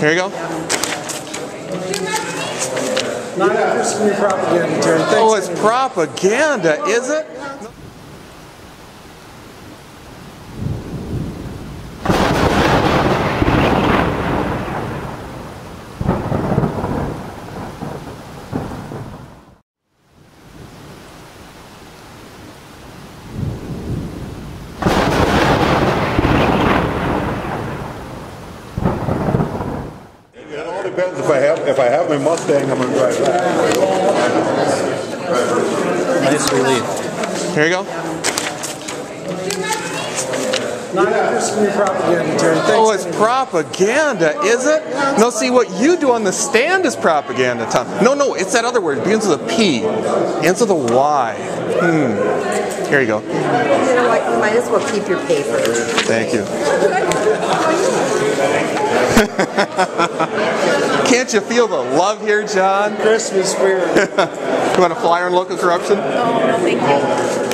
Here you go. Not propaganda. Thanks. Oh, it's propaganda, is it? Depends if I have, if I have my Mustang, I'm gonna drive that. Nice relief. Here you go. Not interested in your propaganda, Terry. Thanks. Oh, it's propaganda, is it? No, see, what you do on the stand is propaganda, Tom. No, no, it's that other word. It begins with a P, ends with a Y. Hmm. Here you go. You know what, you might as well keep your paper. Thank you. Can't you feel the love here, John? Christmas spirit. You want a flyer on local corruption? No, thank you.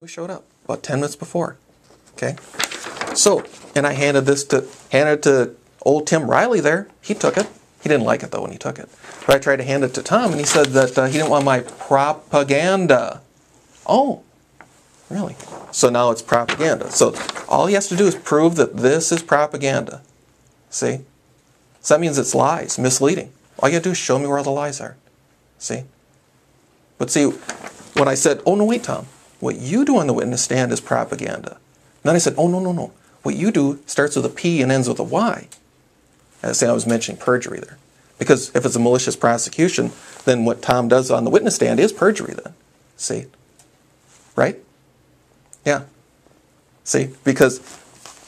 We showed up about 10 minutes before. Okay? So, and I handed this to handed to old Tim Riley there. He took it. He didn't like it though when he took it. But I tried to hand it to Tom and he said that uh, he didn't want my propaganda. Oh, really? So now it's propaganda. So all he has to do is prove that this is propaganda. See? So that means it's lies, misleading. All you gotta do is show me where all the lies are. See? But see, when I said, oh no, wait, Tom, what you do on the witness stand is propaganda. And then I said, oh no, no, no. What you do starts with a P and ends with a Y. Say I was mentioning perjury there. Because if it's a malicious prosecution, then what Tom does on the witness stand is perjury then. See? Right? Yeah. See? Because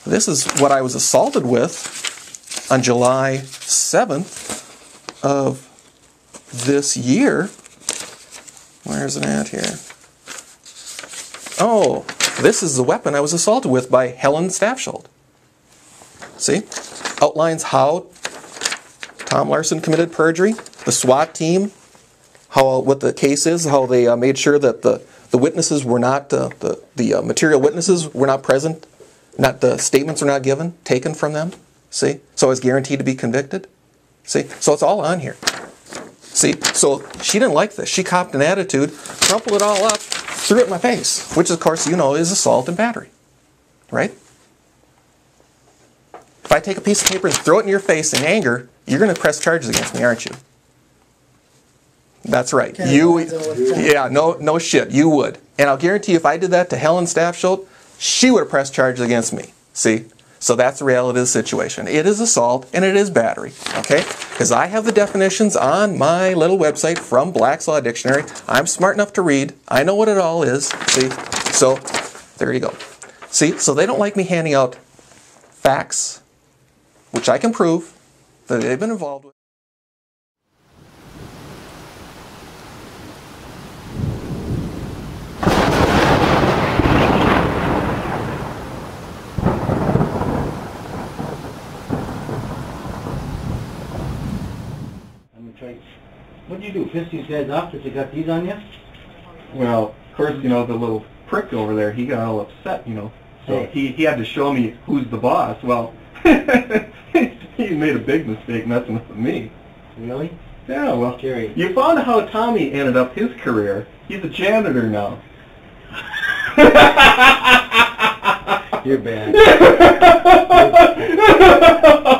this is what I was assaulted with on July 7th of this year. Where's it at here? Oh, this is the weapon I was assaulted with by Helen Staffshold. See? Outlines how Tom Larson committed perjury, the SWAT team, how what the case is, how they uh, made sure that the, the witnesses were not, uh, the, the uh, material witnesses were not present, not the statements were not given, taken from them. See? So I was guaranteed to be convicted. See? So it's all on here. See? So she didn't like this. She copped an attitude, crumpled it all up, threw it in my face, which of course you know is assault and battery. Right? If I take a piece of paper and throw it in your face in anger, you're going to press charges against me, aren't you? That's right. You, imagine what it's like. yeah, no, no shit. You would, and I'll guarantee you, if I did that to Helen Staffshold, she would have pressed charges against me. See, so that's the reality of the situation. It is assault and it is battery. Okay, because I have the definitions on my little website from Black's Law Dictionary. I'm smart enough to read. I know what it all is. See, so there you go. See, so they don't like me handing out facts which I can prove that they've been involved with. Try. What'd you do? Piss these guys off that you got these on you? Well, of course, you know, the little prick over there, he got all upset, you know. So Hey. he, he had to show me who's the boss. Well, he made a big mistake messing with me. Really? Yeah, well, Jerry. you found out how Tommy ended up his career. He's a janitor now. You're bad.